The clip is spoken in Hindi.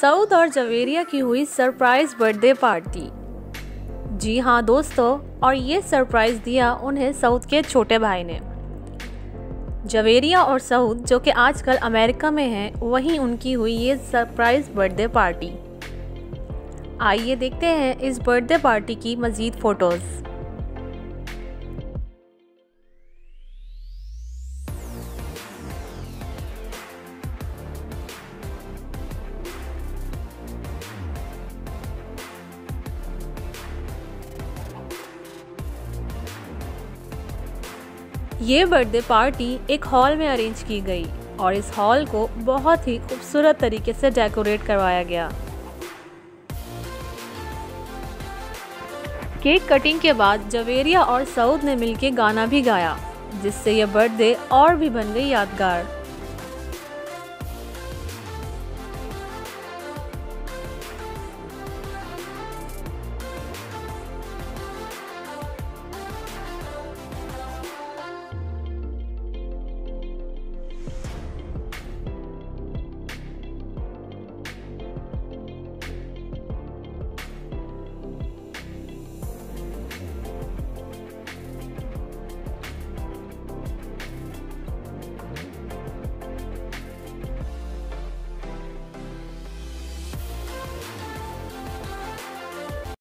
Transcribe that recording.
सऊद और जवेरिया की हुई सरप्राइज़ बर्थडे पार्टी। जी हाँ दोस्तों, और ये सरप्राइज़ दिया उन्हें सऊद के छोटे भाई ने। जवेरिया और सऊद जो कि आजकल अमेरिका में हैं, वहीं उनकी हुई ये सरप्राइज़ बर्थडे पार्टी। आइए देखते हैं इस बर्थडे पार्टी की मज़ीद फ़ोटोज़। ये बर्थडे पार्टी एक हॉल में अरेंज की गई और इस हॉल को बहुत ही खूबसूरत तरीके से डेकोरेट करवाया गया। केक कटिंग के बाद जवेरिया और सऊद ने मिलकर गाना भी गाया, जिससे यह बर्थडे और भी बन गई यादगार।